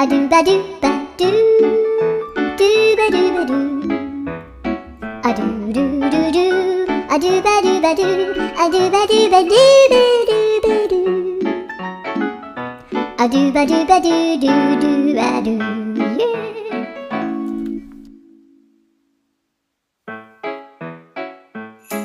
a do ba do ba do do ba do ba do a do do do do a do ba do ba do a do ba do ba do ba do ba do a do ba do ba do do do ba do